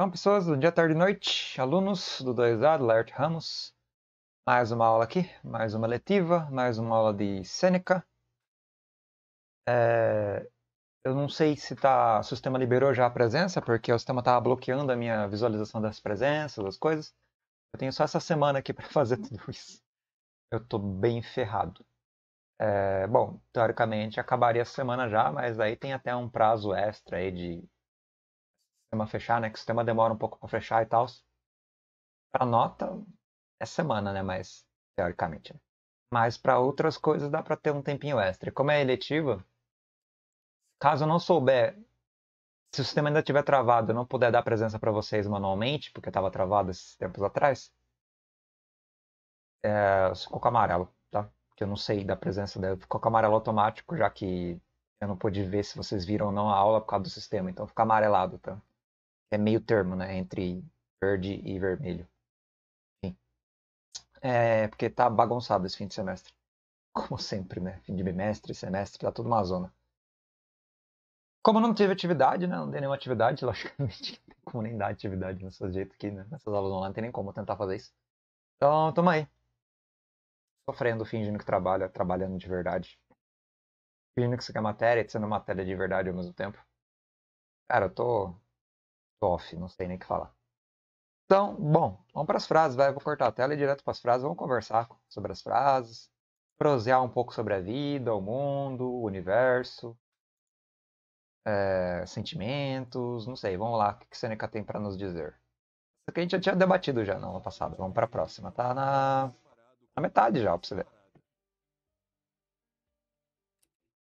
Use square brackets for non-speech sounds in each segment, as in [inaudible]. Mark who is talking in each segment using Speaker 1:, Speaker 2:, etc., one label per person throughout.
Speaker 1: Então, pessoas do dia, tarde e noite, alunos do 2A, do Laerte Ramos, mais uma aula aqui, mais uma letiva, mais uma aula de Sêneca. É, eu não sei se, tá, se o sistema liberou já a presença, porque o sistema estava bloqueando a minha visualização das presenças, das coisas. Eu tenho só essa semana aqui [laughs] para fazer tudo isso. Eu estou bem ferrado. É, bom, teoricamente acabaria a semana já, mas aí tem até um prazo extra aí de sistema fechar, né? Que o sistema demora um pouco para fechar e tal. Para nota é semana, né? Mas teoricamente. Né? Mas para outras coisas dá para ter um tempinho extra. Como é eletiva, caso eu não souber, se o sistema ainda estiver travado, eu não puder dar presença para vocês manualmente, porque estava travado esses tempos atrás, é, ficou com amarelo, tá? Que eu não sei da presença dela. Ficou com amarelo automático, já que eu não pude ver se vocês viram ou não a aula por causa do sistema. Então fica amarelado, tá? É meio termo, né? Entre verde e vermelho. Enfim. É porque tá bagunçado esse fim de semestre. [laughs] Como sempre, né? Fim de bimestre, semestre, tá tudo uma zona. Como não tive atividade, né? Não dei nenhuma atividade, [laughs] logicamente. Não tem como nem dar atividade nesse jeito aqui, né? Nessas aulas online, não tem nem como tentar fazer isso. Então, tamo aí. Sofrendo, fingindo que trabalha, trabalhando de verdade. Fingindo que isso aqui é matéria e sendo matéria de verdade ao mesmo tempo. Cara, eu tô off, não sei nem o que falar. Então, bom, vamos para as frases, vai. Vou cortar a tela e ir direto para as frases. Vamos conversar sobre as frases, prosear um pouco sobre a vida, o mundo, o universo, é, sentimentos, não sei. Vamos lá, o que Seneca tem para nos dizer? Isso aqui a gente já tinha debatido já na passada. Vamos para a próxima. Tá na, na metade já, para você ver.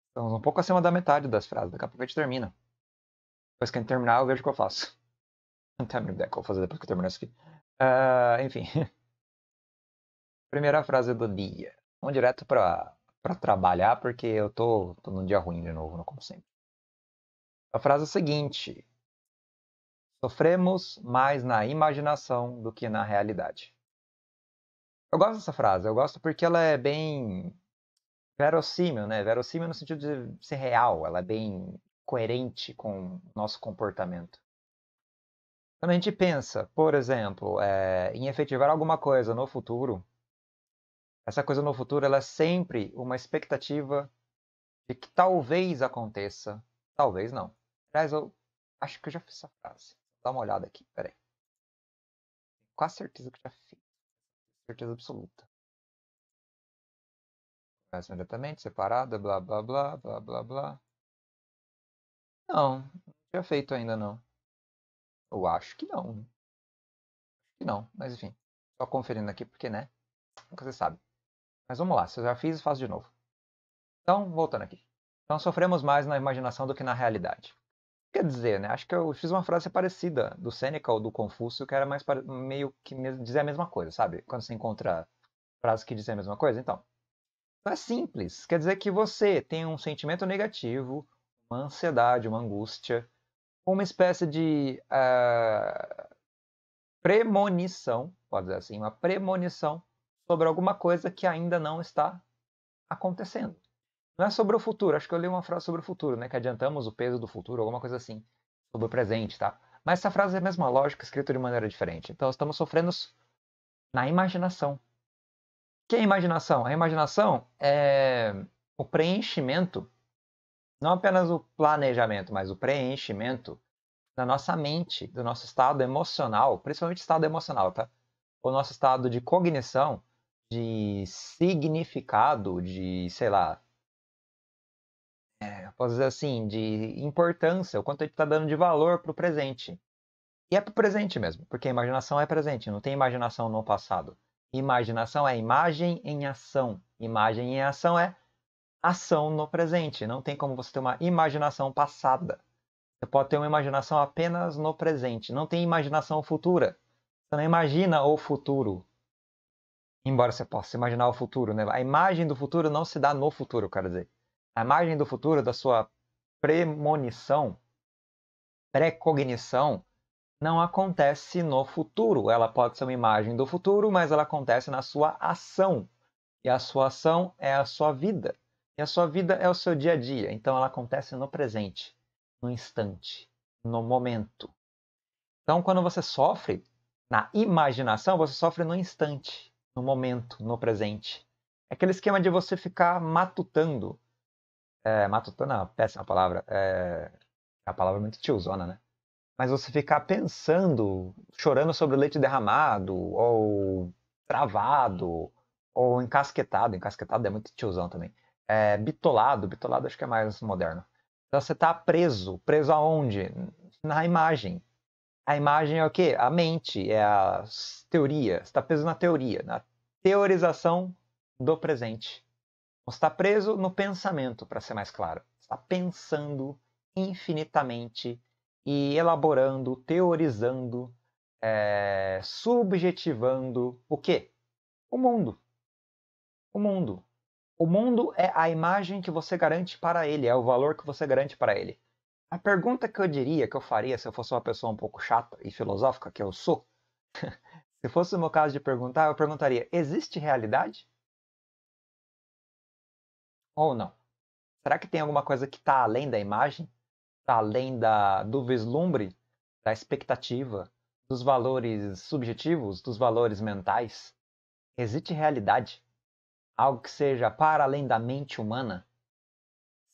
Speaker 1: Estamos um pouco acima da metade das frases. Daqui a pouco a gente termina. Depois que a gente terminar, eu vejo o que eu faço. O que eu vou fazer depois que eu terminar isso aqui. Uh, enfim. [laughs] Primeira frase do dia. Vamos direto para trabalhar, porque eu tô, tô num dia ruim de novo, como sempre. A frase é a seguinte: Sofremos mais na imaginação do que na realidade. Eu gosto dessa frase, eu gosto porque ela é bem verossímil, né? Verossímil no sentido de ser real, ela é bem coerente com o nosso comportamento. Quando a gente pensa, por exemplo, é, em efetivar alguma coisa no futuro, essa coisa no futuro ela é sempre uma expectativa de que talvez aconteça, talvez não. Aliás, eu acho que eu já fiz essa frase. Dá uma olhada aqui, peraí. Quase certeza que já fiz. Certeza absoluta. Começa imediatamente, separada, blá blá blá, blá blá blá. Não, não tinha feito ainda não. Eu acho que não. Acho que não, mas enfim. Só conferindo aqui porque, né? Nunca você sabe. Mas vamos lá, se eu já fiz, faço de novo. Então, voltando aqui. Então, sofremos mais na imaginação do que na realidade. Quer dizer, né? Acho que eu fiz uma frase parecida do Sêneca ou do Confúcio, que era mais meio que dizer a mesma coisa, sabe? Quando você encontra frases que dizem a mesma coisa. Então, é simples. Quer dizer que você tem um sentimento negativo, uma ansiedade, uma angústia, uma espécie de uh, premonição, pode dizer assim, uma premonição sobre alguma coisa que ainda não está acontecendo. Não é sobre o futuro, acho que eu li uma frase sobre o futuro, né? Que adiantamos o peso do futuro, alguma coisa assim, sobre o presente, tá? Mas essa frase é a mesma lógica, escrita de maneira diferente. Então estamos sofrendo na imaginação. O que é imaginação? A imaginação é o preenchimento não apenas o planejamento, mas o preenchimento da nossa mente, do nosso estado emocional, principalmente estado emocional, tá? O nosso estado de cognição, de significado, de, sei lá, é, posso dizer assim, de importância, o quanto a gente está dando de valor para o presente. E é para o presente mesmo, porque a imaginação é presente, não tem imaginação no passado. Imaginação é imagem em ação. Imagem em ação é ação no presente. Não tem como você ter uma imaginação passada. Você pode ter uma imaginação apenas no presente. Não tem imaginação futura. Você não imagina o futuro. Embora você possa imaginar o futuro, né? A imagem do futuro não se dá no futuro, quero dizer. A imagem do futuro, da sua premonição, precognição, não acontece no futuro. Ela pode ser uma imagem do futuro, mas ela acontece na sua ação. E a sua ação é a sua vida. E a sua vida é o seu dia a dia, então ela acontece no presente, no instante, no momento. Então, quando você sofre na imaginação, você sofre no instante, no momento, no presente. É aquele esquema de você ficar matutando. É, matutando, não, péssima palavra. É, a palavra é muito tiozona, né? Mas você ficar pensando, chorando sobre o leite derramado, ou travado, ou encasquetado. Encasquetado é muito tiozão também. É, bitolado, bitolado acho que é mais moderno. Então você está preso. Preso aonde? Na imagem. A imagem é o quê? A mente, é a teoria. Você está preso na teoria, na teorização do presente. Você está preso no pensamento, para ser mais claro. Você está pensando infinitamente e elaborando, teorizando, é, subjetivando o quê? O mundo. O mundo. O mundo é a imagem que você garante para ele, é o valor que você garante para ele. A pergunta que eu diria que eu faria se eu fosse uma pessoa um pouco chata e filosófica, que eu sou, [laughs] se fosse o meu caso de perguntar, eu perguntaria: existe realidade? Ou não? Será que tem alguma coisa que está além da imagem? Está além da, do vislumbre, da expectativa, dos valores subjetivos, dos valores mentais? Existe realidade? Algo que seja para além da mente humana?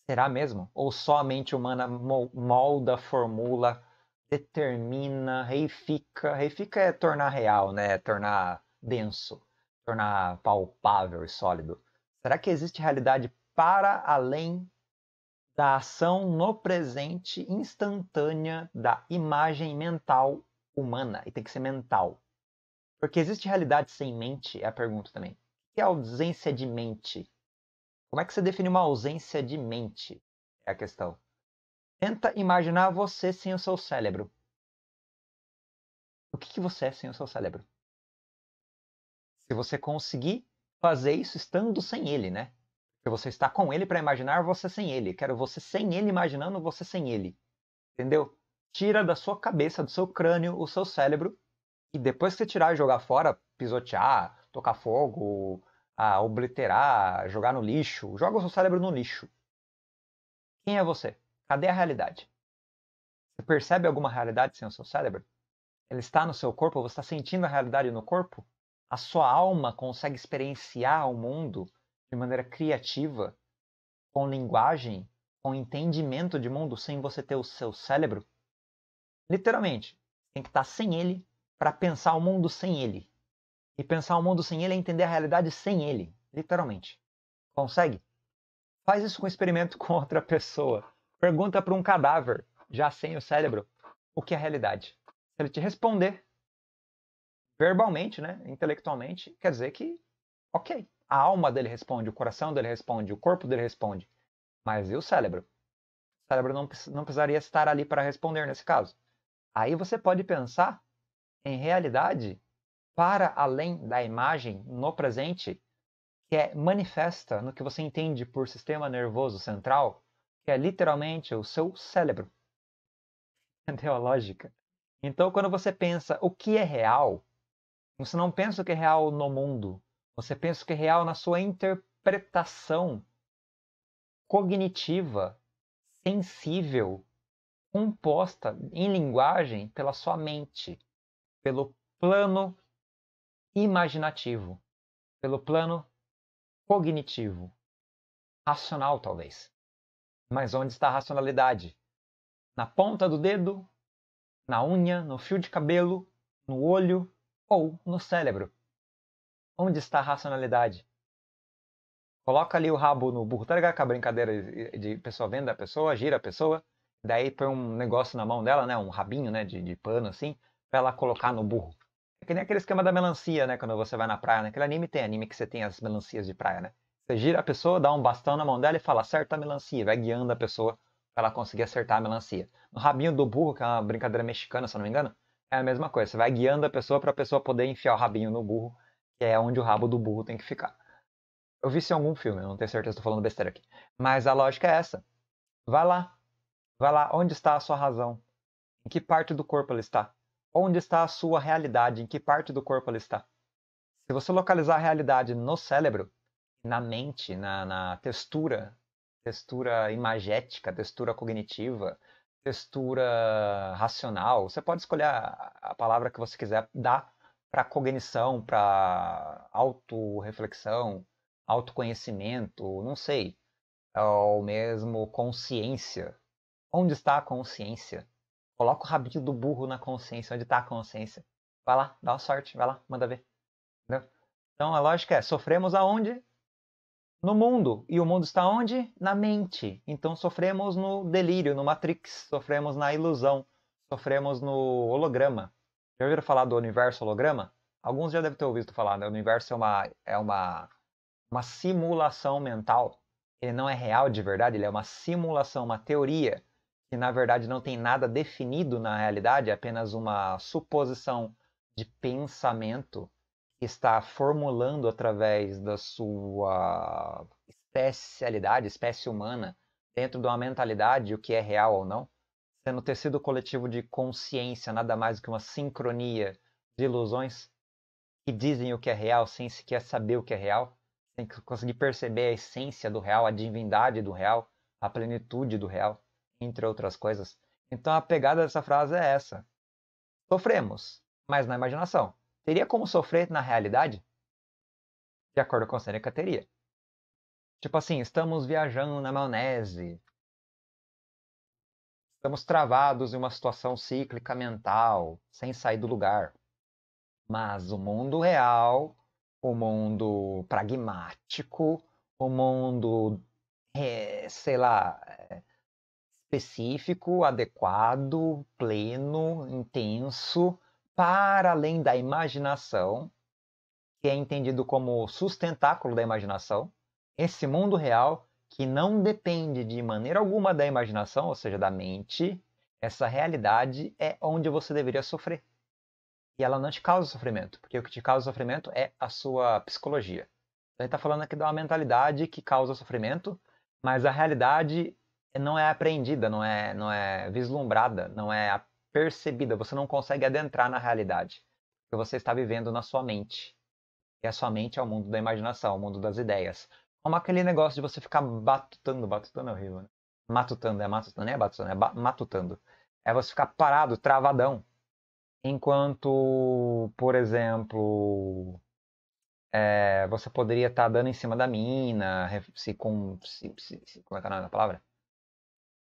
Speaker 1: Será mesmo? Ou só a mente humana molda, formula, determina, reifica? Reifica é tornar real, né? É tornar denso, tornar palpável e sólido. Será que existe realidade para além da ação no presente instantânea da imagem mental humana? E tem que ser mental. Porque existe realidade sem mente? É a pergunta também que é ausência de mente? Como é que você define uma ausência de mente? É a questão. Tenta imaginar você sem o seu cérebro. O que, que você é sem o seu cérebro? Se você conseguir fazer isso estando sem ele, né? Porque você está com ele para imaginar você sem ele. Quero você sem ele imaginando você sem ele. Entendeu? Tira da sua cabeça, do seu crânio, o seu cérebro. E depois que você tirar e jogar fora, pisotear, tocar fogo, a obliterar, jogar no lixo. Joga o seu cérebro no lixo. Quem é você? Cadê a realidade? Você percebe alguma realidade sem o seu cérebro? Ele está no seu corpo? Você está sentindo a realidade no corpo? A sua alma consegue experienciar o mundo de maneira criativa, com linguagem, com entendimento de mundo sem você ter o seu cérebro? Literalmente, tem que estar sem ele para pensar o mundo sem ele. E pensar o mundo sem ele é entender a realidade sem ele, literalmente. Consegue? Faz isso com um experimento [laughs] com outra pessoa. Pergunta para um cadáver, já sem o cérebro, o que é realidade. Se ele te responder verbalmente, né, intelectualmente, quer dizer que, ok, a alma dele responde, o coração dele responde, o corpo dele responde. Mas e o cérebro? O cérebro não, não precisaria estar ali para responder nesse caso. Aí você pode pensar em realidade para além da imagem no presente, que é manifesta no que você entende por sistema nervoso central, que é literalmente o seu cérebro. [laughs] Entendeu a lógica? Então, quando você pensa o que é real, você não pensa o que é real no mundo, você pensa o que é real na sua interpretação cognitiva, sensível, composta em linguagem pela sua mente, pelo plano imaginativo, pelo plano cognitivo, racional talvez. Mas onde está a racionalidade? Na ponta do dedo, na unha, no fio de cabelo, no olho ou no cérebro? Onde está a racionalidade? Coloca ali o rabo no burro, tá ligado com a brincadeira de pessoa vendo a pessoa, gira a pessoa, daí põe um negócio na mão dela, né, um rabinho, né, de, de pano assim, para ela colocar no burro. É que nem aquele esquema da melancia, né? Quando você vai na praia, naquele anime tem anime que você tem as melancias de praia, né? Você gira a pessoa, dá um bastão na mão dela e fala, acerta a melancia, vai guiando a pessoa para ela conseguir acertar a melancia. No rabinho do burro, que é uma brincadeira mexicana, se eu não me engano, é a mesma coisa. Você vai guiando a pessoa para a pessoa poder enfiar o rabinho no burro, que é onde o rabo do burro tem que ficar. Eu vi isso em algum filme, eu não tenho certeza, estou falando besteira aqui. Mas a lógica é essa. Vai lá. Vai lá. Onde está a sua razão? Em que parte do corpo ela está? Onde está a sua realidade? Em que parte do corpo ela está? Se você localizar a realidade no cérebro, na mente, na, na textura, textura imagética, textura cognitiva, textura racional. Você pode escolher a, palavra que você quiser dar para cognição, para autorreflexão, autoconhecimento, não sei. Ou mesmo consciência. Onde está a consciência? Coloca o rabinho do burro na consciência. Onde está a consciência? Vai lá, dá uma sorte, vai lá, manda ver. Entendeu? Então a lógica é: sofremos aonde? No mundo. E o mundo está onde? Na mente. Então sofremos no delírio, no Matrix, sofremos na ilusão, sofremos no holograma. Já ouviram falar do universo holograma? Alguns já devem ter ouvido falar, né? O universo é uma, é uma, uma simulação mental. Ele não é real de verdade, ele é uma simulação, uma teoria, que na verdade não tem nada definido na realidade, é apenas uma suposição de pensamento que está formulando através da sua especialidade, espécie humana, dentro de uma mentalidade o que é real ou não, sendo tecido coletivo de consciência nada mais do que uma sincronia de ilusões que dizem o que é real sem sequer saber o que é real, sem conseguir perceber a essência do real, a divindade do real, a plenitude do real, entre outras coisas. Então a pegada dessa frase é essa: sofremos, mas na imaginação. Teria como sofrer na realidade? De acordo com a Sêneca, teria. Tipo assim, estamos viajando na maionese. Estamos travados em uma situação cíclica mental, sem sair do lugar. Mas o mundo real, o mundo pragmático, o mundo, é, sei lá, é, específico, adequado, pleno, intenso, para além da imaginação, que é entendido como sustentáculo da imaginação, esse mundo real que não depende de maneira alguma da imaginação, ou seja, da mente, essa realidade é onde você deveria sofrer. E ela não te causa sofrimento, porque o que te causa sofrimento é a sua psicologia. Então, ele está falando aqui de uma mentalidade que causa sofrimento, mas a realidade não é apreendida, não é, não é vislumbrada, não é percebida, você não consegue adentrar na realidade, porque você está vivendo na sua mente. E a sua mente é o mundo da imaginação, o mundo das ideias. Como aquele negócio de você ficar batutando, batutando é horrível, né? Matutando, é matutando, é batutando, é matutando. É você ficar parado, travadão. Enquanto, por exemplo, é, você poderia estar dando em cima da mina, se com. Se, se, como é que é a palavra?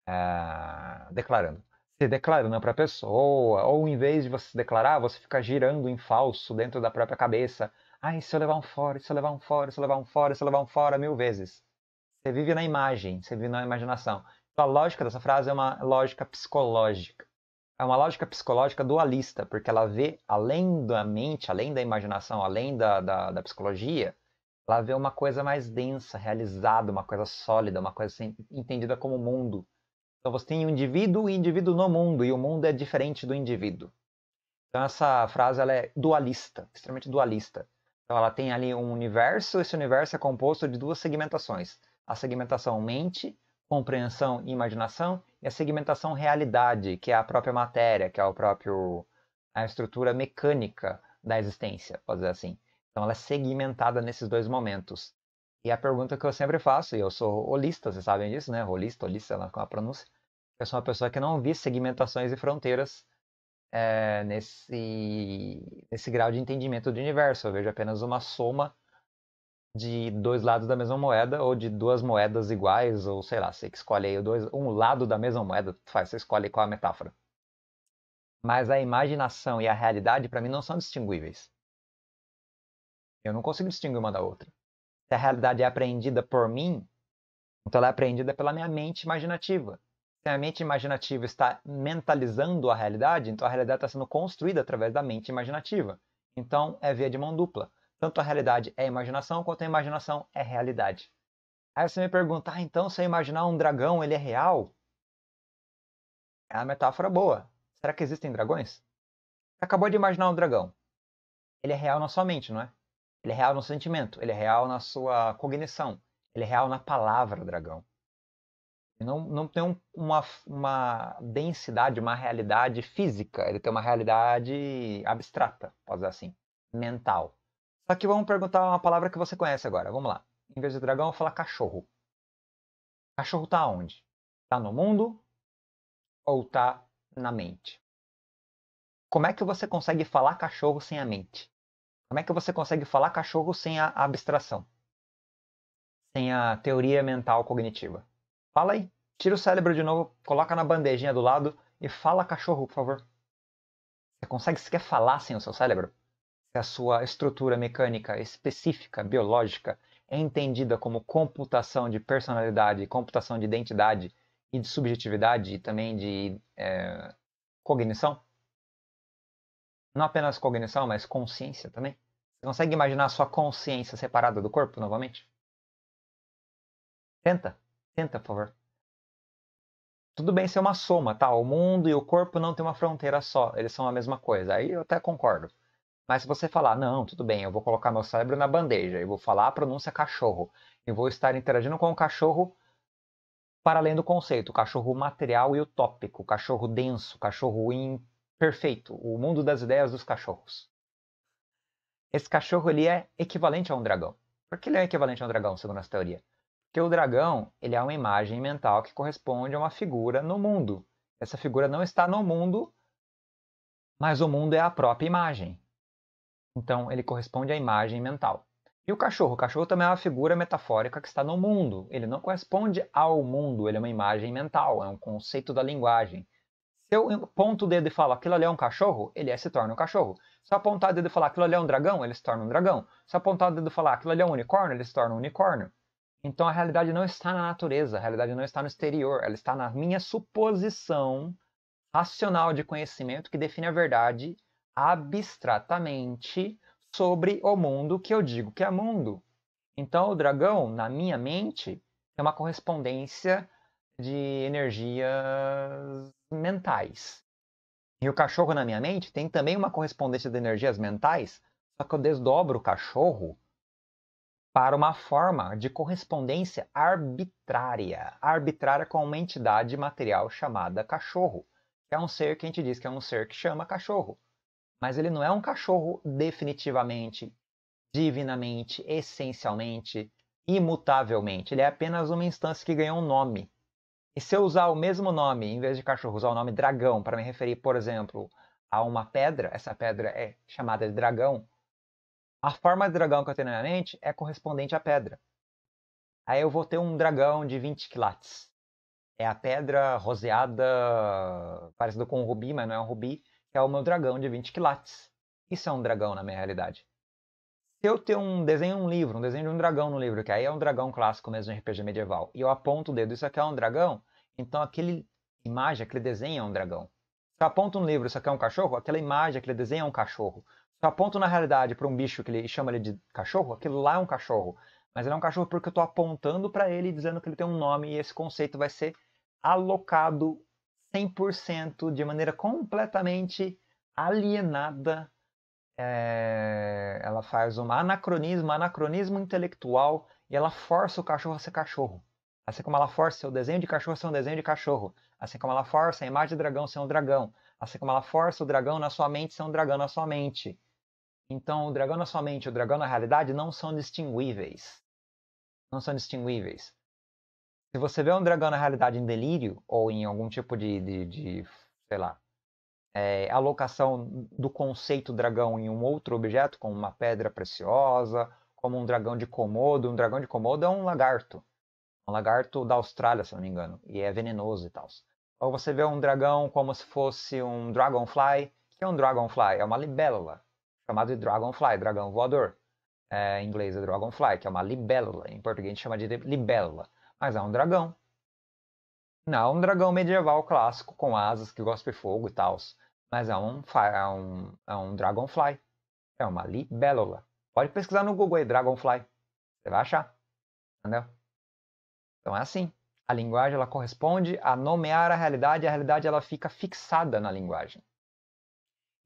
Speaker 1: É, declarando se declarando para a pessoa, ou em vez de você se declarar, você fica girando em falso dentro da própria cabeça. Ai, se eu levar um fora, se eu levar um fora, se eu levar um fora, se eu levar um fora mil vezes. Você vive na imagem, você vive na imaginação. Então, a lógica dessa frase é uma lógica psicológica. É uma lógica psicológica dualista, porque ela vê além da mente, além da imaginação, além da, da, da psicologia, ela vê uma coisa mais densa, realizada, uma coisa sólida, uma coisa entendida como mundo. Então você tem o indivíduo e indivíduo no mundo, e o mundo é diferente do indivíduo. Então essa frase ela é dualista, extremamente dualista. Então ela tem ali um universo, esse universo é composto de duas segmentações. A segmentação mente, compreensão e imaginação, e a segmentação realidade, que é a própria matéria, que é o próprio a estrutura mecânica da existência, pode dizer assim. Então ela é segmentada nesses dois momentos. E a pergunta que eu sempre faço, e eu sou holista, vocês sabem disso, né? Holista, holista, lá com a pronúncia. Eu sou uma pessoa que não vi segmentações e fronteiras é, nesse, nesse grau de entendimento do universo. Eu vejo apenas uma soma de dois lados da mesma moeda, ou de duas moedas iguais, ou sei lá, você que escolhe aí dois, um lado da mesma moeda, faz, você escolhe qual a metáfora. Mas a imaginação e a realidade, para mim, não são distinguíveis. Eu não consigo distinguir uma da outra se a realidade é apreendida por mim, então ela é apreendida pela minha mente imaginativa. A mente imaginativa está mentalizando a realidade, então a realidade está sendo construída através da mente imaginativa. Então é via de mão dupla. Tanto a realidade é imaginação, quanto a imaginação é realidade. Aí você me pergunta, ah, então se eu imaginar um dragão, ele é real? É uma metáfora boa. Será que existem dragões? Você acabou de imaginar um dragão. Ele é real na sua mente, não é? Ele é real no sentimento, ele é real na sua cognição, ele é real na palavra dragão. Não, não tem um, uma, uma densidade, uma realidade física, ele tem uma realidade abstrata, pode dizer assim, mental. Só que vamos perguntar uma palavra que você conhece agora. Vamos lá. Em vez de dragão, eu vou falar cachorro. Cachorro está onde? Está no mundo ou está na mente? Como é que você consegue falar cachorro sem a mente? Como é que você consegue falar cachorro sem a abstração? Sem a teoria mental cognitiva? Fala aí. Tira o cérebro de novo, coloca na bandejinha do lado e fala cachorro, por favor. Você consegue sequer falar sem o seu cérebro? Se a sua estrutura mecânica específica, biológica, é entendida como computação de personalidade, computação de identidade e de subjetividade e também de é, cognição? Não apenas cognição, mas consciência também? Você consegue imaginar a sua consciência separada do corpo novamente? Tenta, tenta, por favor. Tudo bem ser uma soma, tá? O mundo e o corpo não têm uma fronteira só, eles são a mesma coisa. Aí eu até concordo. Mas se você falar, não, tudo bem, eu vou colocar meu cérebro na bandeja, eu vou falar a pronúncia cachorro, eu vou estar interagindo com o cachorro para além do conceito, o cachorro material e utópico, o cachorro denso, o cachorro imperfeito, o mundo das ideias dos cachorros. Esse cachorro ele é equivalente a um dragão. Por que ele é equivalente a um dragão, segundo essa teoria? Porque o dragão ele é uma imagem mental que corresponde a uma figura no mundo. Essa figura não está no mundo, mas o mundo é a própria imagem. Então, ele corresponde à imagem mental. E o cachorro? O cachorro também é uma figura metafórica que está no mundo. Ele não corresponde ao mundo, ele é uma imagem mental, é um conceito da linguagem. Se eu aponto o dedo e falo aquilo ali é um cachorro, ele é, se torna um cachorro. Se eu apontar o dedo e falar aquilo ali é um dragão, ele se torna um dragão. Se eu apontar o dedo e falar aquilo ali é um unicórnio, ele se torna um unicórnio. Então a realidade não está na natureza, a realidade não está no exterior, ela está na minha suposição racional de conhecimento que define a verdade abstratamente sobre o mundo que eu digo que é mundo. Então, o dragão, na minha mente, é uma correspondência de energias mentais. E o cachorro, na minha mente, tem também uma correspondência de energias mentais, só que eu desdobro o cachorro para uma forma de correspondência arbitrária arbitrária com uma entidade material chamada cachorro, que é um ser que a gente diz que é um ser que chama cachorro. Mas ele não é um cachorro definitivamente, divinamente, essencialmente, imutavelmente. Ele é apenas uma instância que ganhou um nome. E se eu usar o mesmo nome, em vez de cachorro, usar o nome dragão para me referir, por exemplo, a uma pedra, essa pedra é chamada de dragão, a forma de dragão que eu tenho na minha mente é correspondente à pedra. Aí eu vou ter um dragão de 20 quilates. É a pedra roseada, parecido com um rubi, mas não é um rubi, que é o meu dragão de 20 quilates. Isso é um dragão na minha realidade. Se eu ter um desenho, um livro, um desenho de um dragão no livro, que aí é um dragão clássico mesmo de RPG medieval, e eu aponto o dedo, isso aqui é um dragão, então aquele imagem, aquele desenho é um dragão. Se eu aponto no livro, isso aqui é um cachorro, aquela imagem, aquele desenho é um cachorro. Eu aponto na realidade para um bicho que ele chama ele de cachorro, aquilo lá é um cachorro. Mas ele é um cachorro porque eu estou apontando para ele dizendo que ele tem um nome e esse conceito vai ser alocado 100% de maneira completamente alienada. É, ela faz um anacronismo, anacronismo intelectual e ela força o cachorro a ser cachorro. Assim como ela força o desenho de cachorro a ser um desenho de cachorro. Assim como ela força a imagem de dragão a ser um dragão. Assim como ela força o dragão na sua mente a ser um dragão na sua mente. Então, o dragão na sua mente e o dragão na realidade não são distinguíveis. Não são distinguíveis. Se você vê um dragão na realidade em delírio, ou em algum tipo de, de, de sei lá, é, alocação do conceito dragão em um outro objeto, como uma pedra preciosa, como um dragão de Komodo. Um dragão de Komodo é um lagarto. Um lagarto da Austrália, se não me engano. E é venenoso e tal. Ou você vê um dragão como se fosse um dragonfly. Que é um dragonfly? É uma libélula, chamado de dragonfly, dragão voador. É, em inglês é dragonfly, que é uma libélula. Em português a gente chama de libélula mas é um dragão. Não um dragão medieval clássico com asas que gospe fogo e tal, mas é um, é um, é um dragonfly. É uma libélula. Pode pesquisar no Google aí, dragonfly. Você vai achar. Entendeu? Então é assim. A linguagem ela corresponde a nomear a realidade e a realidade ela fica fixada na linguagem.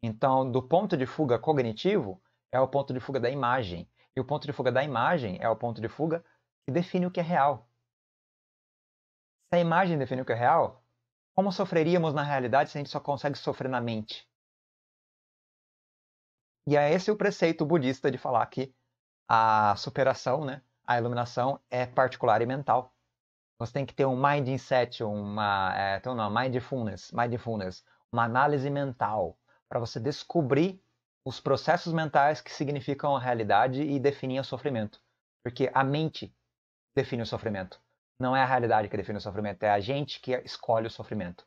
Speaker 1: Então, do ponto de fuga cognitivo, é o ponto de fuga da imagem. E o ponto de fuga da imagem é o ponto de fuga que define o que é real. Se a imagem define o que é real, como sofreríamos na realidade se a gente só consegue sofrer na mente? E é esse o preceito budista de falar que a superação, né, a iluminação é particular e mental. Você tem que ter um mindset, uma, é, então não, mindfulness, mindfulness, uma análise mental para você descobrir os processos mentais que significam a realidade e definem o sofrimento. Porque a mente define o sofrimento. Não é a realidade que define o sofrimento, é a gente que escolhe o sofrimento.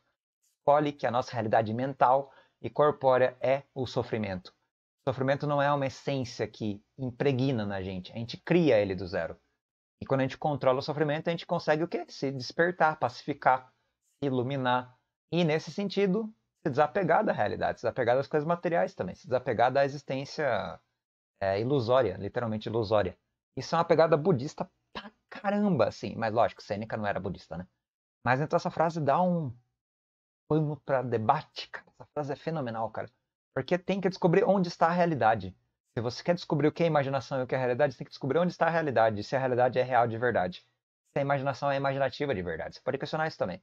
Speaker 1: Escolhe que a nossa realidade mental e corpórea é o sofrimento. Sofrimento não é uma essência que impregna na gente, a gente cria ele do zero. E quando a gente controla o sofrimento, a gente consegue o quê? Se despertar, pacificar, iluminar. E nesse sentido, se desapegar da realidade, se desapegar das coisas materiais também, se desapegar da existência é, ilusória, literalmente ilusória. Isso é uma pegada budista pra caramba, assim. Mas lógico, Sêneca não era budista, né? Mas então essa frase dá um pano para debate, cara. Essa frase é fenomenal, cara. Porque tem que descobrir onde está a realidade. Se você quer descobrir o que é imaginação e o que é realidade, você tem que descobrir onde está a realidade, se a realidade é real de verdade. Se a imaginação é imaginativa de verdade. Você pode questionar isso também.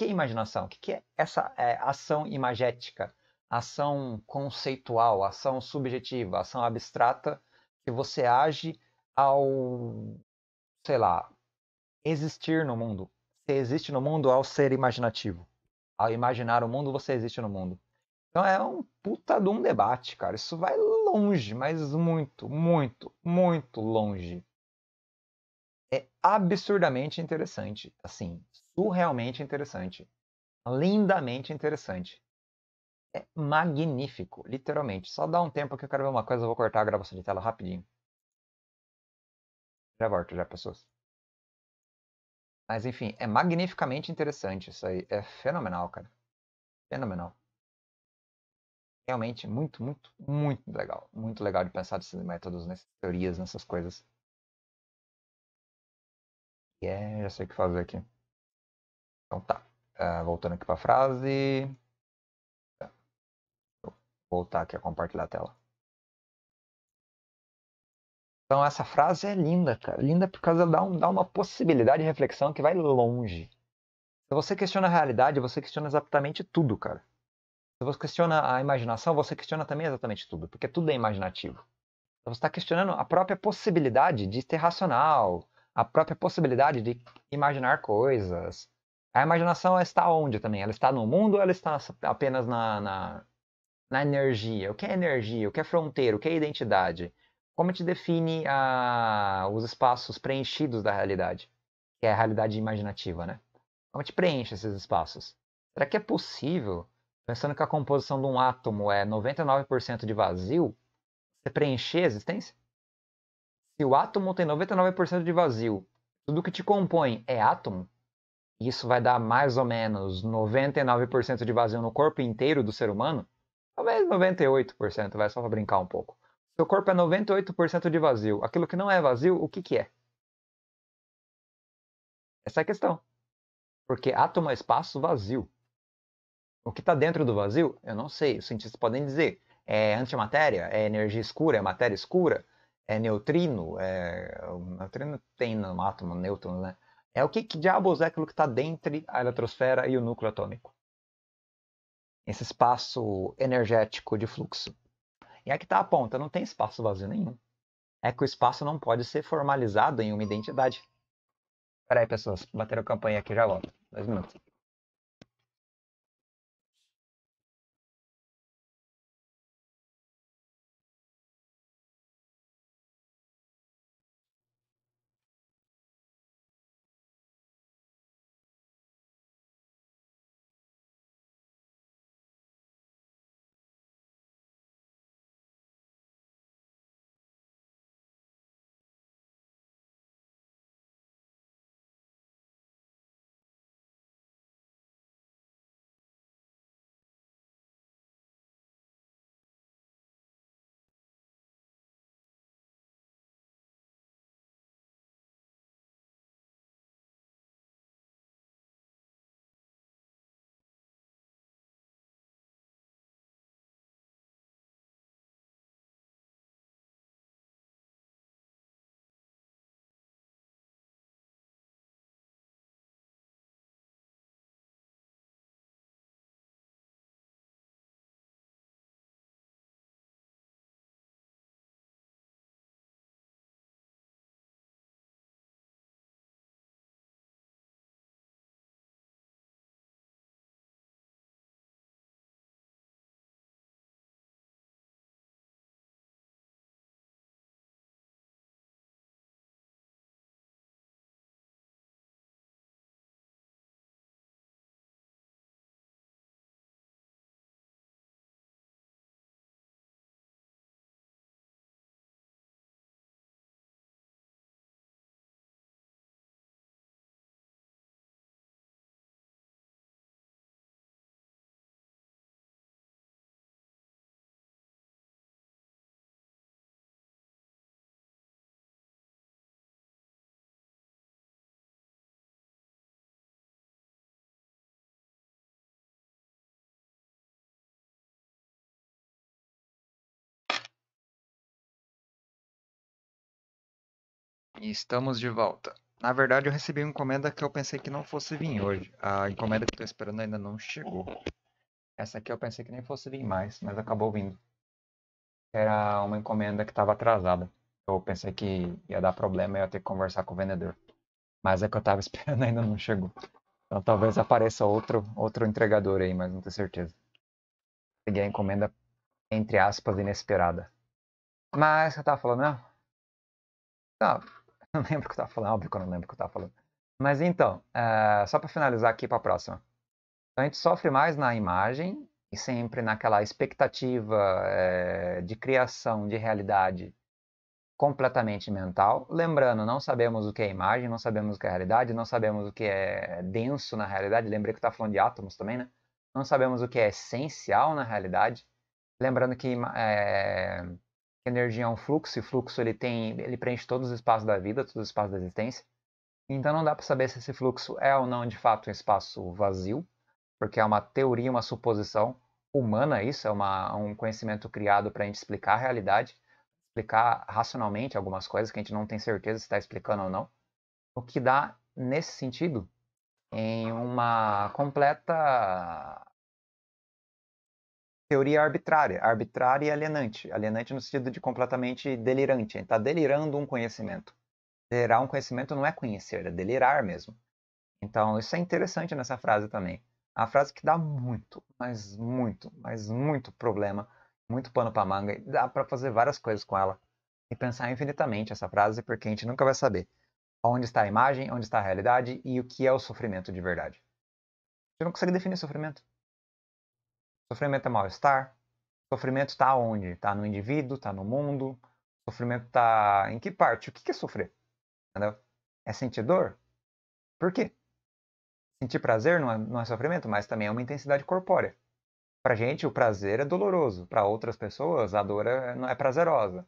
Speaker 1: Que é imaginação? O que é essa é, ação imagética? Ação conceitual, ação subjetiva, ação abstrata que você age ao, sei lá, existir no mundo. Você existe no mundo ao ser imaginativo. Ao imaginar o mundo, você existe no mundo. Então é um puta de um debate, cara. Isso vai longe, mas muito, muito, muito longe. É absurdamente interessante. Assim, surrealmente interessante. Lindamente interessante. É magnífico, literalmente. Só dá um tempo que eu quero ver uma coisa, eu vou cortar a gravação de tela rapidinho. Já volto, já, pessoas. Mas enfim, é magnificamente interessante isso aí. É fenomenal, cara. Fenomenal. Realmente muito, muito, muito legal. Muito legal de pensar nesses métodos, nessas teorias, nessas coisas. E é, já sei o que fazer aqui. Então tá. Uh, voltando aqui para a frase. Vou voltar aqui a compartilhar a tela. Então essa frase é linda, cara. Linda por causa dá, um, dá uma possibilidade de reflexão que vai longe. Se você questiona a realidade, você questiona exatamente tudo, cara. Se você questiona a imaginação, você questiona também exatamente tudo, porque tudo é imaginativo. Então, você está questionando a própria possibilidade de ser racional, a própria possibilidade de imaginar coisas. A imaginação está onde também? Ela está no mundo ou ela está apenas na, na, na energia? O que é energia? O que é fronteira? O que é identidade? Como te define a, os espaços preenchidos da realidade? Que é a realidade imaginativa, né? Como te preenche esses espaços? Será que é possível, pensando que a composição de um átomo é 99% de vazio, você preencher a existência? Se o átomo tem 99% de vazio, tudo que te compõe é átomo, isso vai dar mais ou menos 99% de vazio no corpo inteiro do ser humano, talvez 98%, vai só para brincar um pouco. Seu corpo é 98% de vazio. Aquilo que não é vazio, o que, que é? Essa é a questão. Porque átomo é espaço vazio. O que está dentro do vazio, eu não sei. Os cientistas podem dizer. É antimatéria? É energia escura? É matéria escura? É neutrino? É... O neutrino tem no átomo nêutrons, né? É o que, que diabos é aquilo que está dentro a eletrosfera e o núcleo atômico? Esse espaço energético de fluxo. E aqui está a ponta, não tem espaço vazio nenhum. É que o espaço não pode ser formalizado em uma identidade. Peraí, pessoas, bateram a campanha aqui, já volto. Dois minutos. E estamos de volta. Na verdade, eu recebi uma encomenda que eu pensei que não fosse vir hoje. A encomenda que estou esperando ainda não chegou. Essa aqui eu pensei que nem fosse vir mais, mas acabou vindo. Era uma encomenda que estava atrasada. Eu pensei que ia dar problema e ia ter que conversar com o vendedor. Mas é que eu estava [laughs] esperando ainda não chegou. Então talvez apareça outro, outro entregador aí, mas não tenho certeza. Peguei a encomenda, entre aspas, inesperada. Mas eu tava falando, não? Não, [laughs] não lembro o que eu tava falando, óbvio que eu não lembro o que eu tava falando. Mas então, é, só para finalizar aqui para a próxima. Então, a gente sofre mais na imagem e sempre naquela expectativa é, de criação de realidade completamente mental. Lembrando, não sabemos o que é imagem, não sabemos o que é realidade, não sabemos o que é denso na realidade. Lembrei que está falando de átomos também, né? Não sabemos o que é essencial na realidade. Lembrando que é, energia é um fluxo e fluxo ele tem, ele preenche todos os espaços da vida, todos os espaços da existência. Então não dá para saber se esse fluxo é ou não de fato um espaço vazio, porque é uma teoria, uma suposição humana isso, é uma, um conhecimento criado para a gente explicar a realidade, explicar racionalmente algumas coisas que a gente não tem certeza se está explicando ou não. O que dá, nesse sentido, em uma completa teoria arbitrária, arbitrária e alienante. Alienante no sentido de completamente delirante. Está delirando um conhecimento. Delirar um conhecimento não é conhecer, é delirar mesmo. Então, isso é interessante nessa frase também. A frase que dá muito, mas muito, mas muito problema, muito pano para manga. E dá para fazer várias coisas com ela. E pensar infinitamente essa frase, porque a gente nunca vai saber onde está a imagem, onde está a realidade e o que é o sofrimento de verdade. Gente não consegue definir sofrimento. Sofrimento é mal-estar. Sofrimento está onde? Está no indivíduo, está no mundo. Sofrimento está em que parte? O que é sofrer? Entendeu? É sentir dor? Por quê? Sentir prazer não é, não é sofrimento, mas também é uma intensidade corpórea. Para gente, o prazer é doloroso. Para outras pessoas, a dor é, não é prazerosa.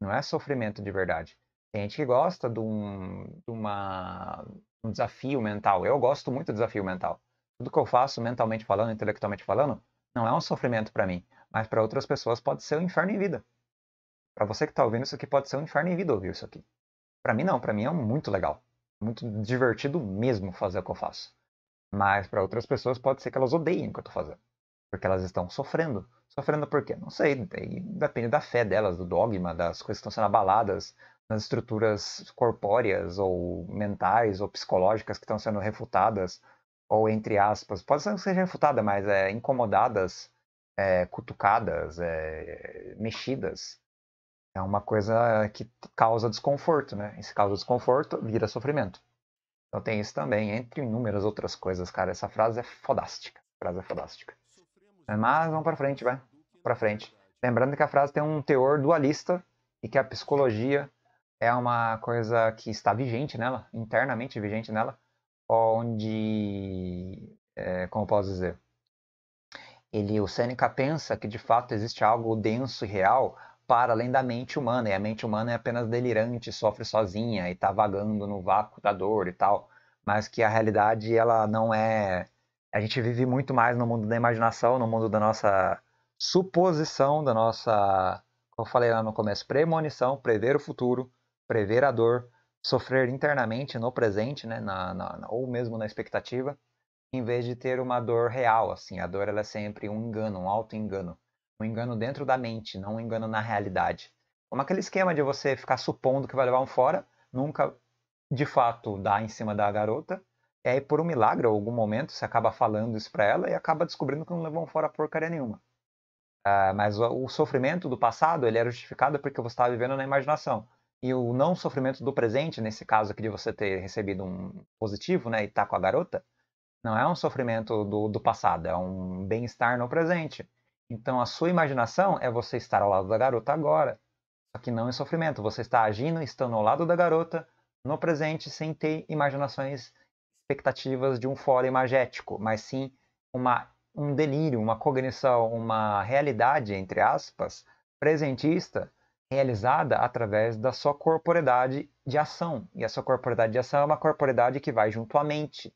Speaker 1: Não é sofrimento de verdade. Tem gente que gosta de um, de uma, um desafio mental. Eu gosto muito do desafio mental. Tudo que eu faço, mentalmente falando, intelectualmente falando, não é um sofrimento para mim, mas para outras pessoas pode ser um inferno em vida. Para você que está ouvindo isso aqui, pode ser um inferno em vida ouvir isso aqui. Para mim, não. Para mim é muito legal. Muito divertido mesmo fazer o que eu faço. Mas para outras pessoas pode ser que elas odeiem o que eu estou fazendo. Porque elas estão sofrendo. Sofrendo por quê? Não sei. Depende da fé delas, do dogma, das coisas que estão sendo abaladas, nas estruturas corpóreas ou mentais ou psicológicas que estão sendo refutadas ou entre aspas, pode ser que seja refutada, mas é, incomodadas, é, cutucadas, é, mexidas. É uma coisa que causa desconforto, né? E se causa desconforto, vira sofrimento. Então tem isso também, entre inúmeras outras coisas, cara. Essa frase é fodástica. Frase é fodástica. Mas vamos para frente, vai. Para frente. Lembrando que a frase tem um teor dualista e que a psicologia é uma coisa que está vigente nela, internamente vigente nela, onde, é, como posso dizer, ele, o Seneca pensa que de fato existe algo denso e real para além da mente humana, e a mente humana é apenas delirante, sofre sozinha e está vagando no vácuo da dor e tal, mas que a realidade ela não é. A gente vive muito mais no mundo da imaginação, no mundo da nossa suposição, da nossa, como eu falei lá no começo, premonição, prever o futuro, prever a dor, sofrer internamente no presente, né, na, na, ou mesmo na expectativa, em vez de ter uma dor real. Assim, a dor ela é sempre um engano, um auto-engano, um engano dentro da mente, não um engano na realidade. Como aquele esquema de você ficar supondo que vai levar um fora, nunca de fato dá em cima da garota, e aí por um milagre ou algum momento você acaba falando isso para ela e acaba descobrindo que não levou um fora porcaria nenhuma. Uh, mas o, o, sofrimento do passado ele era justificado porque você estava vivendo na imaginação e o não sofrimento do presente, nesse caso aqui de você ter recebido um positivo, né, e tá com a garota, não é um sofrimento do, do passado, é um bem-estar no presente. Então a sua imaginação é você estar ao lado da garota agora, só que não em sofrimento. Você está agindo, estando ao lado da garota no presente, sem ter imaginações, expectativas de um fora imagético, mas sim uma, um delírio, uma cognição, uma realidade, entre aspas, presentista realizada através da sua corporeidade de ação. E a sua corporeidade de ação é uma corporeidade que vai junto à mente.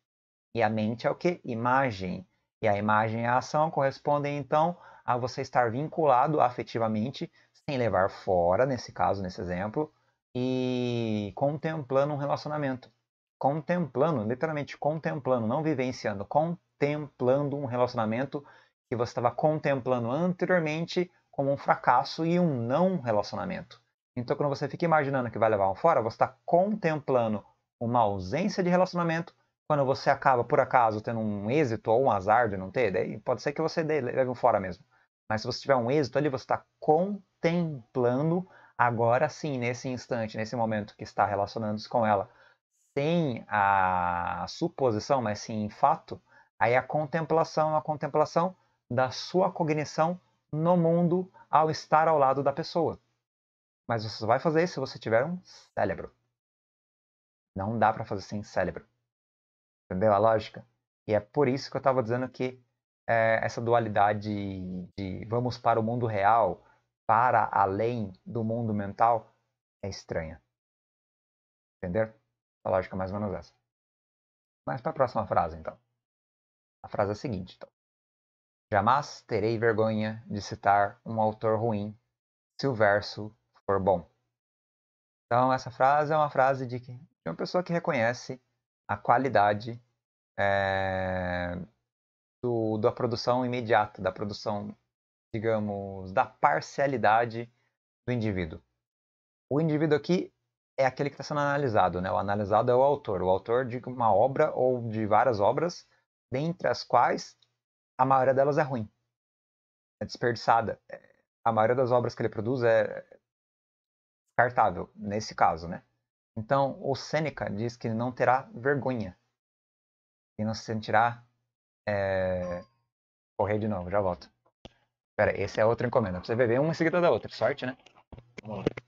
Speaker 1: E a mente é o que? Imagem. E a imagem e a ação correspondem então a você estar vinculado afetivamente, sem levar fora, nesse caso, nesse exemplo, e contemplando um relacionamento. Contemplando, literalmente contemplando, não vivenciando, contemplando um relacionamento que você estava contemplando anteriormente como um fracasso e um não relacionamento. Então, quando você fica imaginando que vai levar um fora, você está contemplando uma ausência de relacionamento. Quando você acaba, por acaso, tendo um êxito ou um azar de não ter, daí pode ser que você leve um fora mesmo. Mas se você tiver um êxito ali, você está contemplando agora sim, nesse instante, nesse momento que está relacionando-se com ela, sem a suposição, mas sim em fato, aí a contemplação a contemplação da sua cognição no mundo ao estar ao lado da pessoa. Mas você só vai fazer isso se você tiver um cérebro. Não dá para fazer sem cérebro. Entendeu a lógica? E é por isso que eu estava dizendo que é, essa dualidade de vamos para o mundo real, para além do mundo mental, é estranha. Entender? A lógica é mais ou menos essa. Mas para a próxima frase, então. A frase é a seguinte, então. Jamais terei vergonha de citar um autor ruim se o verso for bom. Então, essa frase é uma frase de, de uma pessoa que reconhece a qualidade é, do, da produção imediata, da produção, digamos, da parcialidade do indivíduo. O indivíduo aqui é aquele que está sendo analisado, né? O analisado é o autor, o autor de uma obra ou de várias obras, dentre as quais a maioria delas é ruim, é desperdiçada. A maioria das obras que ele produz é descartável, nesse caso, né? Então, o Sêneca diz que não terá vergonha e não se sentirá é... correr de novo, já volto. Pera, esse é outra encomenda. Pra você ver uma em seguida da outra. Sorte, né? Vamos lá.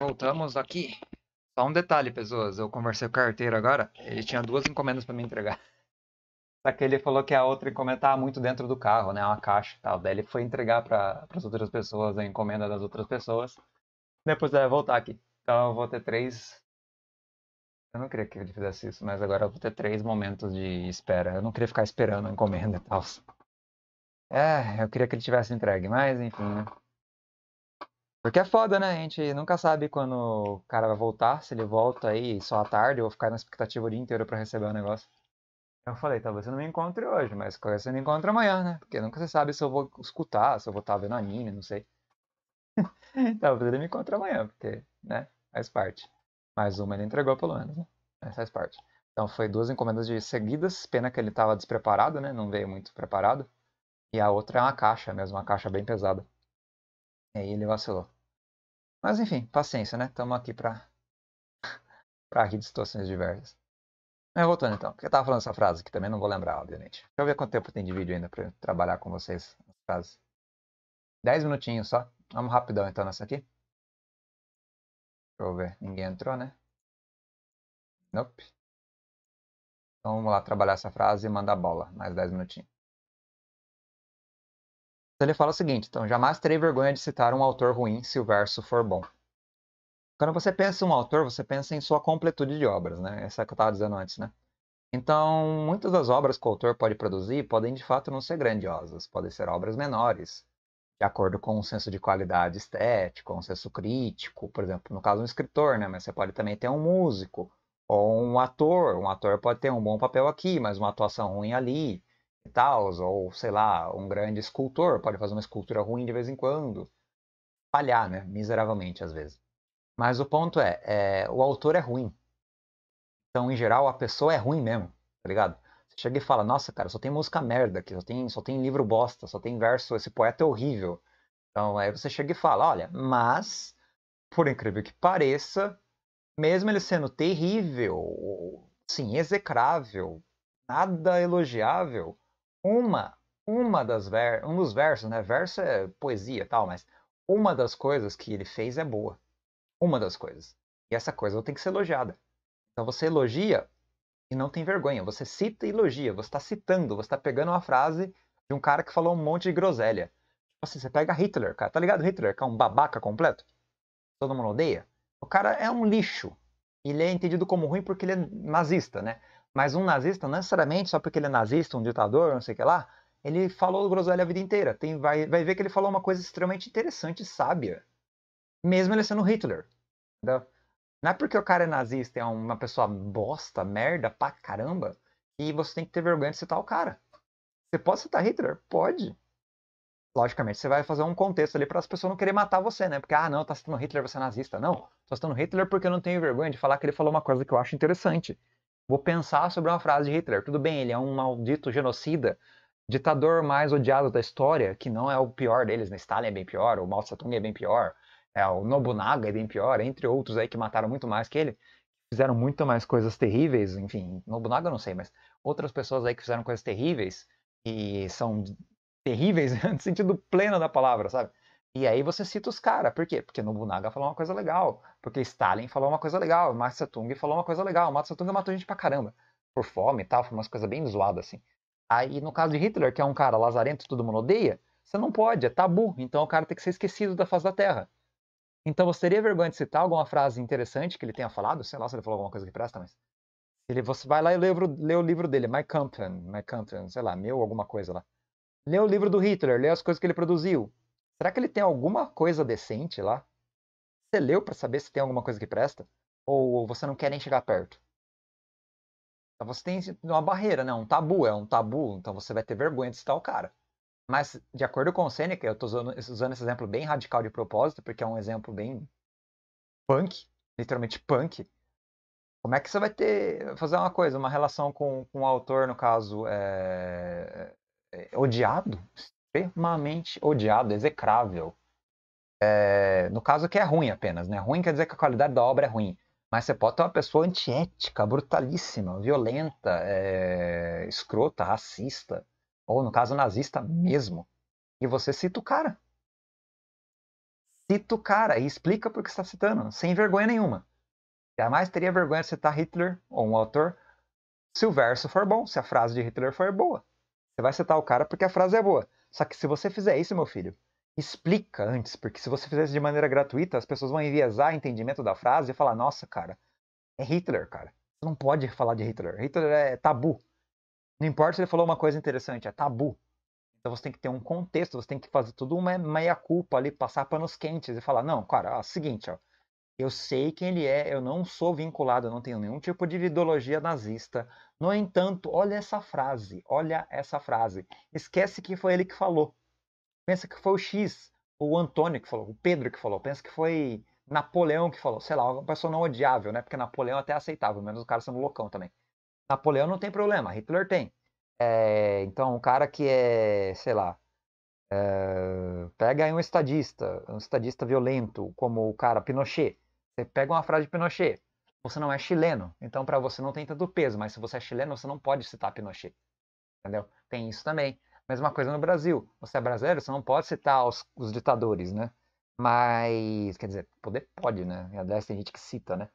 Speaker 1: Voltamos aqui. Só um detalhe, pessoas. Eu conversei com o carteiro agora. Ele tinha duas encomendas para me entregar. [laughs] Só que ele falou que a outra encomenda estava muito dentro do carro, né? Uma caixa e tal. Daí ele foi entregar para as outras pessoas a encomenda das outras pessoas. Depois ele vai voltar aqui. Então eu vou ter três Eu não queria que ele fizesse isso, mas agora eu vou ter três momentos de espera. Eu não queria ficar esperando a encomenda e tal. É, eu queria que ele tivesse entregue, mas enfim, né? Porque é foda, né? A gente nunca sabe quando o cara vai voltar, se ele volta aí só à tarde ou ficar na expectativa o dia inteiro pra receber o negócio. Eu falei, talvez você não me encontre hoje, mas você me encontra amanhã, né? Porque nunca você sabe se eu vou escutar, se eu vou estar vendo anime, não sei. [laughs] talvez ele me encontre amanhã, porque, né? Faz parte. Mais uma ele entregou pelo menos, né? Mas faz parte. Então foi duas encomendas de seguidas, pena que ele estava despreparado, né? Não veio muito preparado. E a outra é uma caixa mesmo, uma caixa bem pesada. E aí ele vacilou. Mas enfim, paciência, né? Estamos aqui para [laughs] para rir de situações diversas. Mas voltando então, porque eu tava falando essa frase que também não vou lembrar, obviamente. Deixa eu ver quanto tempo tem de vídeo ainda para trabalhar com vocês as frases. 10 minutinhos só. Vamos rapidão então nessa aqui. Deixa eu ver. Ninguém entrou, né? Nope. Então vamos lá trabalhar essa frase e mandar bola. Mais 10 minutinhos. Ele fala o seguinte: então, jamais terei vergonha de citar um autor ruim se o verso for bom. Quando você pensa em um autor, você pensa em sua completude de obras, né? Essa que eu estava dizendo antes, né? Então, muitas das obras que o autor pode produzir podem de fato não ser grandiosas, podem ser obras menores, de acordo com um senso de qualidade estética, um senso crítico, por exemplo, no caso um escritor, né? Mas você pode também ter um músico ou um ator. Um ator pode ter um bom papel aqui, mas uma atuação ruim ali tal, ou sei lá, um grande escultor pode fazer uma escultura ruim de vez em quando, falhar, né? Miseravelmente às vezes. Mas o ponto é, é, o autor é ruim. Então, em geral, a pessoa é ruim mesmo, tá ligado? chega e fala, nossa, cara, só tem música merda aqui, só tem, só tem livro bosta, só tem verso, esse poeta é horrível. Então aí você chega e fala, olha, mas, por incrível que pareça, mesmo ele sendo terrível, sim, execrável, nada elogiável, uma, uma das ver, um dos versos, né? Verso é poesia, tal, mas uma das coisas que ele fez é boa. Uma das coisas. E essa coisa tem que ser elogiada. Então você elogia e não tem vergonha. Você cita e elogia. Você está citando, você está pegando uma frase de um cara que falou um monte de groselha. Tipo assim, você pega Hitler, cara. Tá ligado Hitler, que é um babaca completo? Todo mundo odeia? O cara é um lixo. Ele é entendido como ruim porque ele é nazista, né? Mas um nazista, não necessariamente só porque ele é nazista, um ditador, não sei o que lá, ele falou groselha a vida inteira. Tem, vai, vai ver que ele falou uma coisa extremamente interessante e sábia. Mesmo ele sendo Hitler. Entendeu? Não é porque o cara é nazista e é uma pessoa bosta, merda pra caramba, que você tem que ter vergonha de citar o cara. Você pode citar Hitler? Pode. Logicamente, você vai fazer um contexto ali para as pessoas não querer matar você, né? Porque, ah, não, tá citando Hitler, você é nazista. Não, tô citando Hitler porque eu não tenho vergonha de falar que ele falou uma coisa que eu acho interessante. Vou pensar sobre uma frase de Hitler. Tudo bem, ele é um maldito genocida, ditador mais odiado da história, que não é o pior deles, né? Stalin é bem pior, o Mao Tse Tung é bem pior, é, o Nobunaga é bem pior, entre outros aí que mataram muito mais que ele, fizeram muito mais coisas terríveis, enfim, Nobunaga eu não sei, mas outras pessoas aí que fizeram coisas terríveis e são terríveis [laughs] no sentido pleno da palavra, sabe? E aí você cita os caras, por quê? Porque Nobunaga falou uma coisa legal, porque Stalin falou uma coisa legal, Mao Tse Tung falou uma coisa legal, Mao Tse Tung matou gente pra caramba, por fome e tal, foi umas coisas bem zoadas assim. Aí no caso de Hitler, que é um cara lazarento, todo mundo odeia, você não pode, é tabu, então o cara tem que ser esquecido da face da terra. Então você teria vergonha de citar alguma frase interessante que ele tenha falado? Sei lá se ele falou alguma coisa que presta, mas. Ele, você vai lá e lê, lê o livro dele, My Compton, My Compton, sei lá, meu alguma coisa lá. Lê o livro do Hitler, lê as coisas que ele produziu. Será que ele tem alguma coisa decente lá? Você leu para saber se tem alguma coisa que presta? Ou você não quer nem chegar perto? Então você tem uma barreira, né? Um tabu, é um tabu, então você vai ter vergonha de citar o cara. Mas, de acordo com o Seneca, eu estou usando, usando, esse exemplo bem radical de propósito, porque é um exemplo bem punk, literalmente punk. Como é que você vai ter, fazer uma coisa, uma relação com, o autor, no caso, é, é, odiado, extremamente odiado, execrável. É, no caso que é ruim apenas, né? Ruim quer dizer que a qualidade da obra é ruim. Mas você pode ter uma pessoa antiética, brutalíssima, violenta, é, escrota, racista, ou no caso nazista mesmo, e você cita o cara. Cita o cara e explica por que está citando, sem vergonha nenhuma. Jamais teria vergonha de citar Hitler ou um autor se o verso for bom, se a frase de Hitler for boa. Você vai citar o cara porque a frase é boa. Só que se você fizer isso, meu filho, explica antes, porque se você fizer isso de maneira gratuita, as pessoas vão enviesar o entendimento da frase e falar: nossa, cara, é Hitler, cara. Você não pode falar de Hitler. Hitler é tabu. Não importa se ele falou uma coisa interessante, é tabu. Então você tem que ter um contexto, você tem que fazer tudo uma meia-culpa ali, passar panos quentes e falar: não, cara, ó, seguinte, ó, eu sei quem ele é, eu não sou vinculado, eu não tenho nenhum tipo de ideologia nazista. No entanto, olha essa frase, olha essa frase. Esquece que foi ele que falou. Pensa que foi o X, o Antônio que falou, o Pedro que falou. Pensa que foi Napoleão que falou. Sei lá, uma pessoa não odiável, né? Porque Napoleão é até aceitável, menos o cara sendo loucão também. Napoleão não tem problema, Hitler tem. É, então, um cara que é, sei lá, é, pega aí um estadista, um estadista violento, como o cara Pinochet. Você pega uma frase de Pinochet, você não é chileno, então para você não tem tanto peso, mas se você é chileno, você não pode citar Pinochet. Entendeu? Tem isso também. Mesma coisa no Brasil. Você é brasileiro, você não pode citar os, os ditadores, né? Mas, quer dizer, poder pode, né? Aliás, tem gente que cita, né?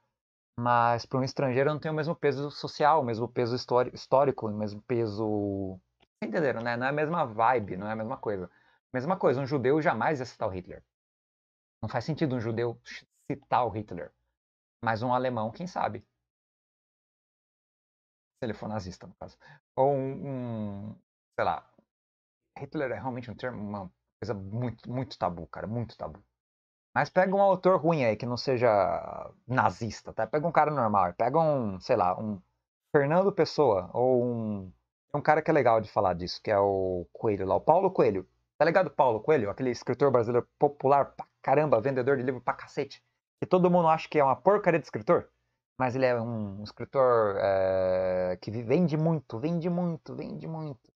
Speaker 1: Mas para um estrangeiro não tem o mesmo peso social, o mesmo peso histórico, o mesmo peso. Entenderam, né? Não é a mesma vibe, não é a mesma coisa. Mesma coisa, um judeu jamais ia citar o Hitler. Não faz sentido um judeu citar o Hitler. Mas um alemão, quem sabe? Se ele for nazista, no caso. Ou um, um sei lá. Hitler é realmente um termo, uma coisa muito, muito tabu, cara, muito tabu. Mas pega um autor ruim aí, que não seja nazista, tá? Pega um cara normal, pega um, sei lá, um Fernando Pessoa, ou um. um cara que é legal de falar disso, que é o Coelho lá, o Paulo Coelho. Tá ligado, Paulo Coelho? Aquele escritor brasileiro popular pra caramba, vendedor de livro pra cacete. Que todo mundo acha que é uma porcaria de escritor. Mas ele é um, um escritor é, que vende muito, vende muito, vende muito.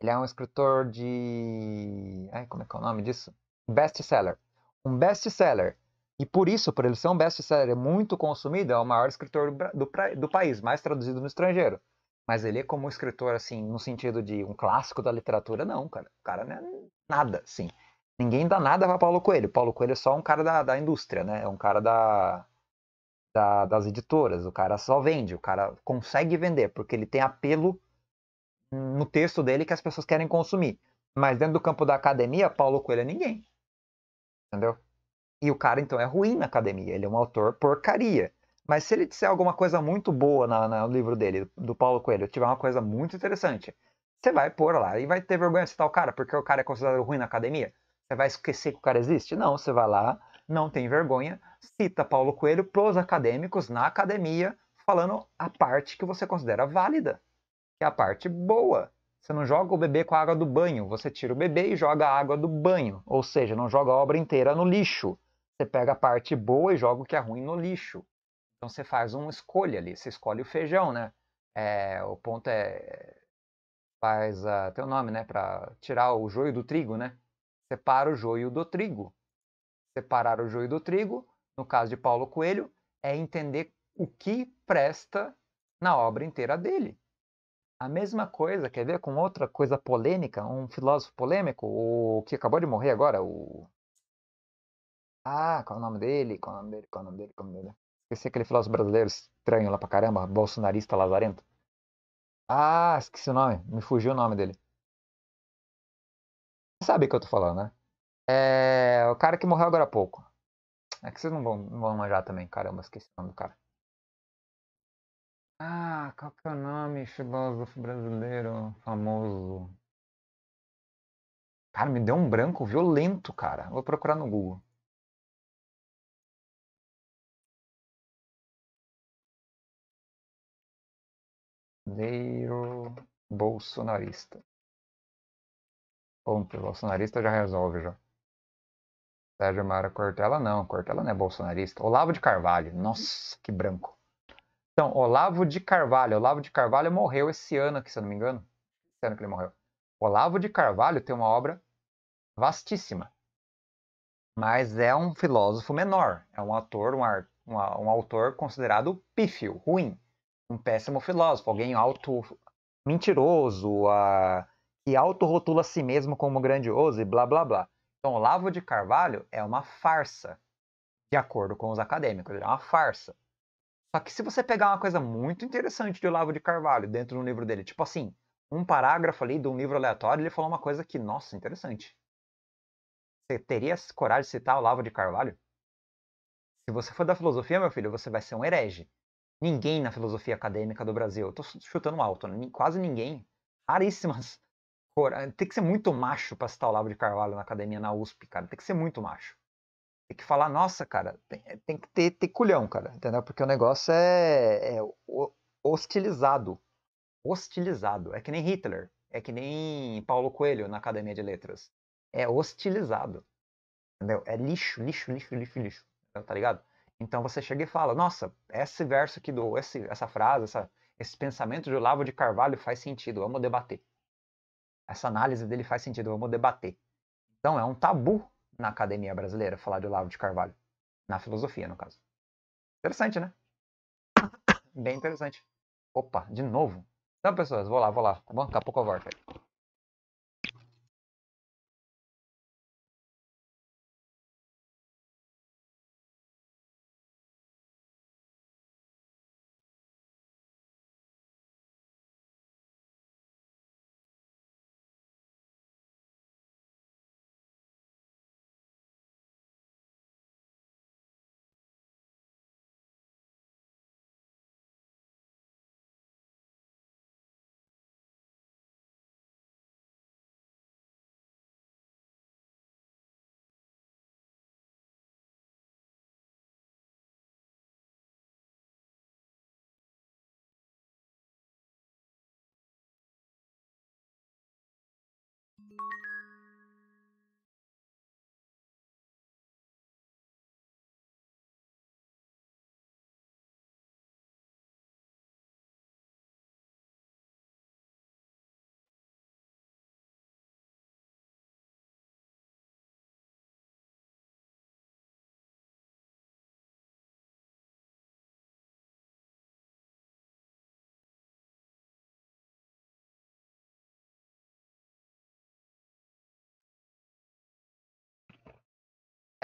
Speaker 1: Ele é um escritor de. Ai, como é que é o nome disso? Best-seller um best-seller. E por isso, por ele ser um best-seller muito consumido, é o maior escritor do, do, país, mais traduzido no estrangeiro. Mas ele é como escritor, assim, no sentido de um clássico da literatura, não, cara. O cara não é nada, sim. Ninguém dá nada para Paulo Coelho. Paulo Coelho é só um cara da, da indústria, né? É um cara da, da, das editoras. O cara só vende, o cara consegue vender, porque ele tem apelo no texto dele que as pessoas querem consumir. Mas dentro do campo da academia, Paulo Coelho é ninguém. Entendeu? E o cara, então, é ruim na academia. Ele é um autor porcaria. Mas se ele disser alguma coisa muito boa na, no livro dele, do Paulo Coelho, tiver uma coisa muito interessante, você vai pôr lá e vai ter vergonha de citar o cara, porque o cara é considerado ruim na academia. Você vai esquecer que o cara existe? Não, você vai lá, não tem vergonha, cita Paulo Coelho pros acadêmicos na academia, falando a parte que você considera válida, que é a parte boa. Você não joga o bebê com a água do banho, você tira o bebê e joga a água do banho. Ou seja, não joga a obra inteira no lixo. Você pega a parte boa e joga o que é ruim no lixo. Então você faz uma escolha ali. Você escolhe o feijão, né? É, o ponto é. Faz. Uh, um nome, né? Para tirar o joio do trigo, né? Separa o joio do trigo. Separar o joio do trigo, no caso de Paulo Coelho, é entender o que presta na obra inteira dele. A mesma coisa, quer ver, com outra coisa polêmica, um filósofo polêmico, o que acabou de morrer agora, o. Ah, qual é o nome dele? Qual é o nome dele? Qual é o nome dele? Qual é o nome dele? Esqueci aquele filósofo brasileiro estranho lá pra caramba, bolsonarista lazarento. Ah, esqueci o nome, me fugiu o nome dele. Sabe o que eu tô falando, né? É o cara que morreu agora há pouco. É que vocês não vão, não vão manjar também, caramba, esqueci o nome do cara. Ah, qual que é o nome? Filósofo brasileiro famoso. Cara, me deu um branco violento, cara. Vou procurar no Google. Brasileiro bolsonarista. Ponto, bolsonarista já resolve já. Sérgio Mara Cortella não, Cortella não é bolsonarista. Olavo de Carvalho, nossa, que branco. Então, Olavo de Carvalho. Olavo de Carvalho morreu esse ano aqui, se eu não me engano. Esse ano que ele morreu. Olavo de Carvalho tem uma obra vastíssima. Mas é um filósofo menor. É um autor, um, um autor considerado pífio, ruim. Um péssimo filósofo. Alguém alto mentiroso, uh, que autorrotula a si mesmo como grandioso e blá blá blá. Então, Olavo de Carvalho é uma farsa, de acordo com os acadêmicos. É uma farsa. Só que se você pegar uma coisa muito interessante de Olavo de Carvalho dentro do livro dele, tipo assim, um parágrafo ali de um livro aleatório, ele falou uma coisa que, nossa, interessante. Você teria coragem de citar Olavo de Carvalho? Se você for da filosofia, meu filho, você vai ser um herege. Ninguém na filosofia acadêmica do Brasil, eu tô chutando alto, né? quase ninguém, raríssimas. Tem que ser muito macho para citar o Olavo de Carvalho na academia, na USP, cara. Tem que ser muito macho. Tem que falar, nossa, cara, tem, tem que ter, ter culhão, cara, entendeu? Porque o negócio é, é hostilizado. Hostilizado. É que nem Hitler, é que nem Paulo Coelho na Academia de Letras. É hostilizado. Entendeu? É lixo, lixo, lixo, lixo, lixo. Tá ligado? Então você chega e fala, nossa, esse verso aqui, do, esse, essa frase, essa, esse pensamento de Olavo de Carvalho faz sentido, vamos debater. Essa análise dele faz sentido, vamos debater. Então é um tabu na academia brasileira falar de Olavo de Carvalho. Na filosofia, no caso. Interessante, né? Bem interessante. Opa, de novo. Então, pessoas, vou lá, vou lá, tá bom? Daqui a pouco eu volto aí.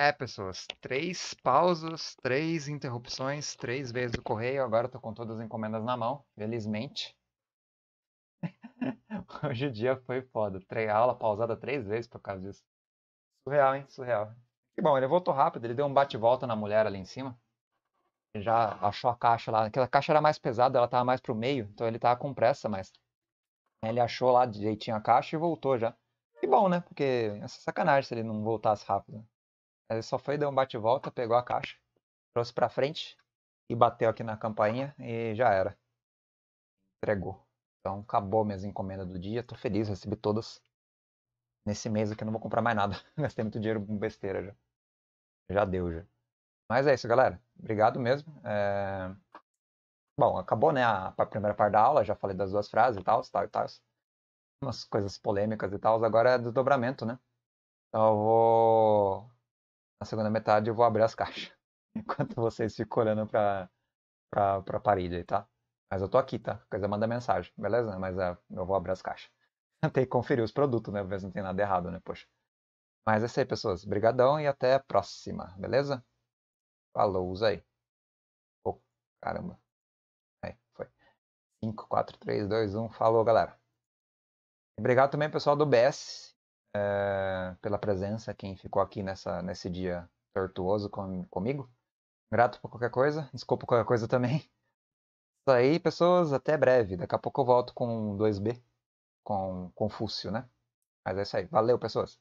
Speaker 1: É, pessoas, três pausas, três interrupções, três vezes o correio. Agora tô com todas as encomendas na mão, felizmente. [laughs] Hoje o dia foi foda. Três aula pausada três vezes por causa disso. Surreal, hein? Surreal. Que bom, ele voltou rápido, ele deu um bate-volta na mulher ali em cima. Ele já achou a caixa lá. Aquela caixa era mais pesada, ela tava mais pro meio, então ele tava com pressa, mas. Ele achou lá direitinho a caixa e voltou já. Que bom, né? Porque é sacanagem se ele não voltasse rápido. Ele só foi, deu um bate-volta, pegou a caixa, trouxe pra frente e bateu aqui na campainha e já era. Entregou. Então acabou minhas encomendas do dia. Tô feliz, recebi todas. Nesse mês aqui eu não vou comprar mais nada. [laughs] Gastei muito dinheiro com besteira já. Já deu já. Mas é isso, galera. Obrigado mesmo. É... Bom, acabou, né, a, primeira parte da aula. Já falei das duas frases e tal, tal e tal. Umas coisas polêmicas e tal. Agora é do dobramento, né? Então eu vou na segunda metade eu vou abrir as [laughs] caixas. Enquanto vocês ficam olhando pra, pra, pra parede aí, tá? Mas eu tô aqui, tá? Coisa manda mensagem, beleza? Mas uh, eu vou abrir as caixas. [laughs] Tem que conferir os produtos, né? Ver se não tem nada errado, né? Poxa. Mas é isso aí, pessoas. Obrigadão e até a próxima, beleza? Falou, usa aí. Oh, caramba. Aí, foi. 5, 4, 3, 2, 1. Falou, galera. Obrigado também, pessoal do BS, é, pela presença, quem ficou aqui nessa, nesse dia tortuoso com, comigo. Grato por qualquer coisa, desculpa qualquer coisa também. [laughs] Isso aí, pessoas, até breve. Daqui a pouco eu volto com 2B, com Confúcio, né? Mas é isso aí. Valeu, pessoas.